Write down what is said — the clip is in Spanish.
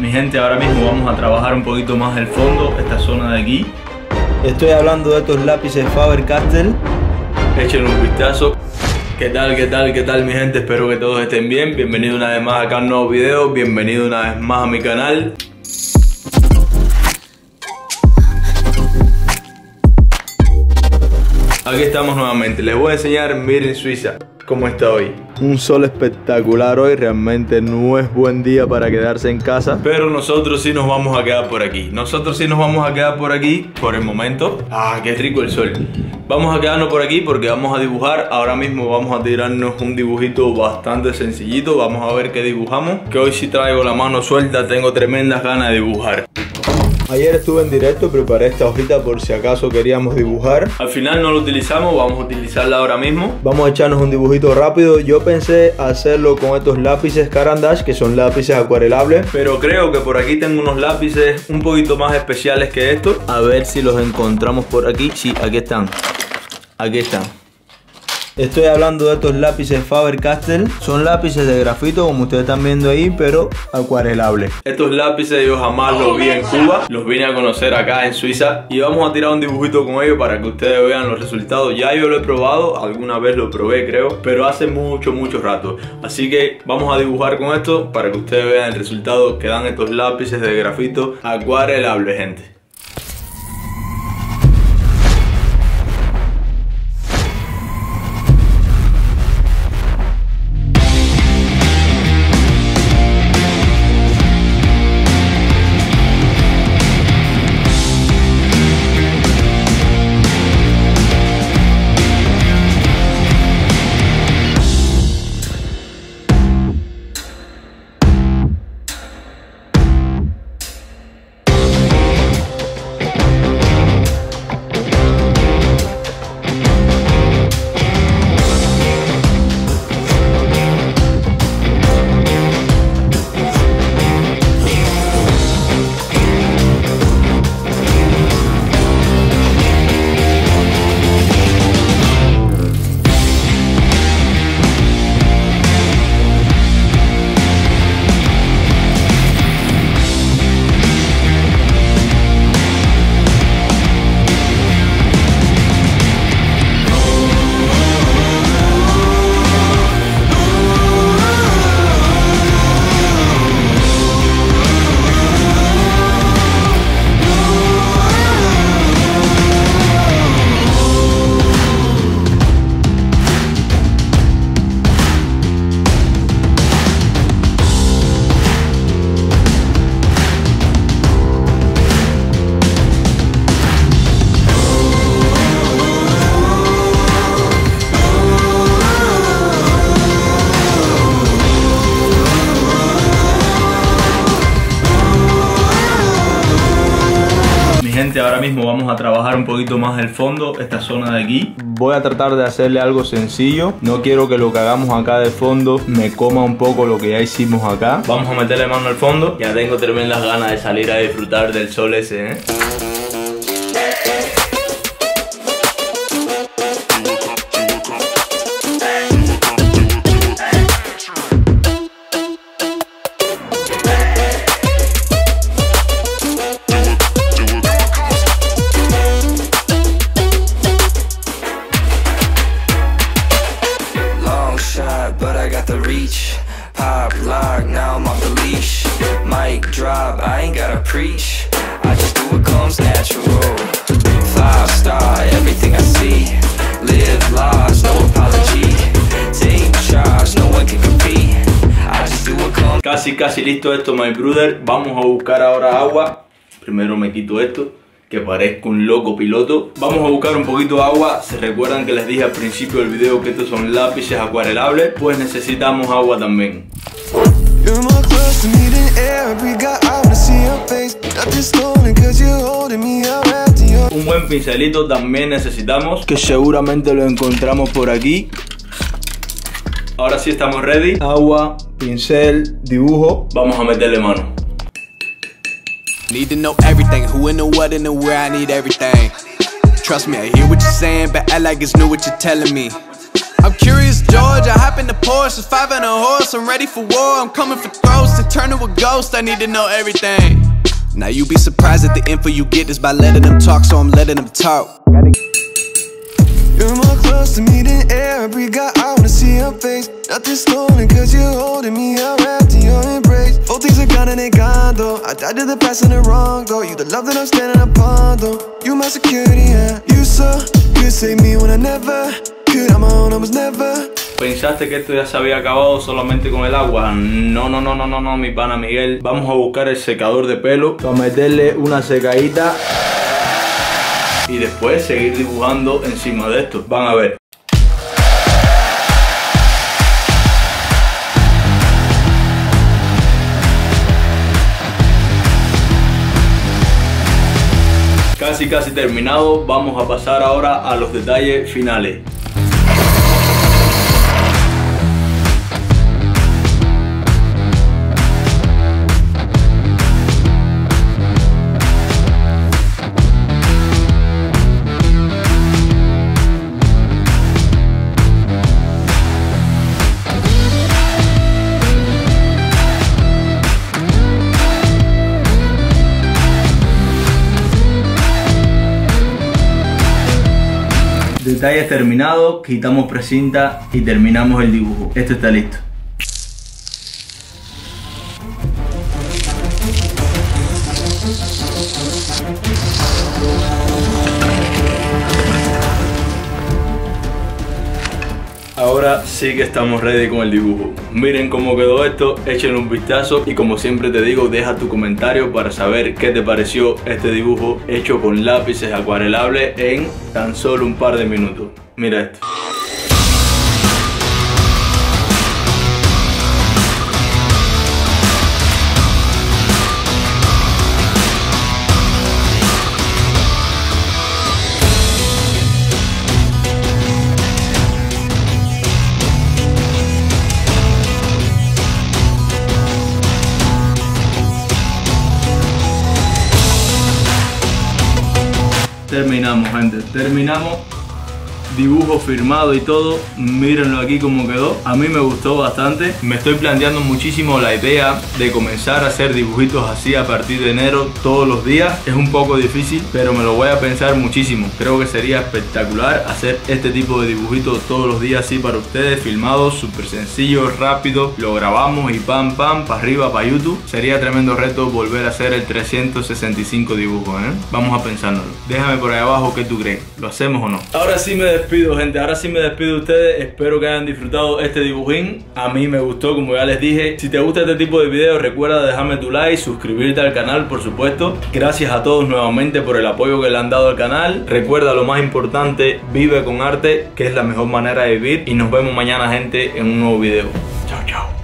Mi gente, ahora mismo vamos a trabajar un poquito más el fondo, esta zona de aquí. Estoy hablando de estos lápices Faber-Castell. Échenle un vistazo. ¿Qué tal, qué tal, qué tal mi gente? Espero que todos estén bien. Bienvenido una vez más acá a un nuevo video. Bienvenido una vez más a mi canal. Aquí estamos nuevamente. Les voy a enseñar, miren Suiza, cómo está hoy. Un sol espectacular hoy, realmente no es buen día para quedarse en casa. Pero nosotros sí nos vamos a quedar por aquí. Nosotros sí nos vamos a quedar por aquí por el momento. Ah, qué rico el sol. Vamos a quedarnos por aquí porque vamos a dibujar. Ahora mismo vamos a tirarnos un dibujito bastante sencillito. Vamos a ver qué dibujamos. Que hoy sí traigo la mano suelta, tengo tremendas ganas de dibujar. Ayer estuve en directo, preparé esta hojita por si acaso queríamos dibujar. Al final no lo utilizamos, vamos a utilizarla ahora mismo. Vamos a echarnos un dibujito rápido. Yo pensé hacerlo con estos lápices Carandash, que son lápices acuarelables. Pero creo que por aquí tengo unos lápices un poquito más especiales que estos. A ver si los encontramos por aquí. Sí, aquí están. Aquí están. Estoy hablando de estos lápices Faber-Castell. Son lápices de grafito, como ustedes están viendo ahí, pero acuarelables. Estos lápices yo jamás los vi en Cuba. Los vine a conocer acá en Suiza. Y vamos a tirar un dibujito con ellos para que ustedes vean los resultados. Ya yo lo he probado, alguna vez lo probé creo, pero hace mucho, mucho rato. Así que vamos a dibujar con esto para que ustedes vean el resultado que dan estos lápices de grafito acuarelables, gente. Ahora mismo vamos a trabajar un poquito más el fondo, esta zona de aquí. Voy a tratar de hacerle algo sencillo. No quiero que lo que hagamos acá de fondo me coma un poco lo que ya hicimos acá. Vamos a meterle mano al fondo. Ya tengo tremendas ganas de salir a disfrutar del sol ese, ¿eh? Casi listo esto, my brother. Vamos a buscar ahora agua. Primero me quito esto que parezco un loco piloto. Vamos a buscar un poquito de agua. Se recuerdan que les dije al principio del video que estos son lápices acuarelables, pues necesitamos agua también. Un buen pincelito también necesitamos, que seguramente lo encontramos por aquí. Ahora sí estamos ready. Agua, pincel, dibujo. Vamos a meterle mano. Need to know everything, who and the what and the where I need everything. Trust me, I hear what you're saying, but I like it's new what you're telling me. I'm curious, George. I hop in the Porsche, five and a horse. I'm ready for war. I'm coming for throats to turn to a ghost. I need to know everything. Now you be surprised at the info you get is by letting them talk, so I'm letting them talk. You're more close to me than air. I wanna see your face. Stolen, cause you're holding me. Wrapped in your embrace. ¿Pensaste que esto ya se había acabado solamente con el agua? No, no, no, no, no, no, mi pana Miguel. Vamos a buscar el secador de pelo para meterle una secadita y después seguir dibujando encima de esto. Van a ver. Casi casi terminado, vamos a pasar ahora a los detalles finales. Detalles terminados, quitamos precinta y terminamos el dibujo. Esto está listo. Sí que estamos ready con el dibujo. Miren cómo quedó esto, échenle un vistazo y como siempre te digo, deja tu comentario para saber qué te pareció este dibujo hecho con lápices acuarelables en tan solo un par de minutos. Mira esto. Terminamos, gente. Terminamos. Dibujo firmado y todo. Mírenlo aquí como quedó. A mí me gustó bastante. Me estoy planteando muchísimo la idea de comenzar a hacer dibujitos así a partir de enero todos los días. Es un poco difícil, pero me lo voy a pensar muchísimo. Creo que sería espectacular hacer este tipo de dibujitos todos los días así para ustedes, filmados, súper sencillo, rápido. Lo grabamos y pam pam, para arriba, para YouTube. Sería tremendo reto volver a hacer el 365 dibujos, ¿eh? Vamos a pensárnoslo. Déjame por ahí abajo qué tú crees. ¿Lo hacemos o no? Ahora sí me despido, gente. Ahora sí me despido de ustedes. Espero que hayan disfrutado este dibujín. A mí me gustó, como ya les dije. Si te gusta este tipo de videos, recuerda dejarme tu like, suscribirte al canal, por supuesto. Gracias a todos nuevamente por el apoyo que le han dado al canal. Recuerda lo más importante, vive con arte, que es la mejor manera de vivir. Y nos vemos mañana, gente, en un nuevo video. Chao, chao.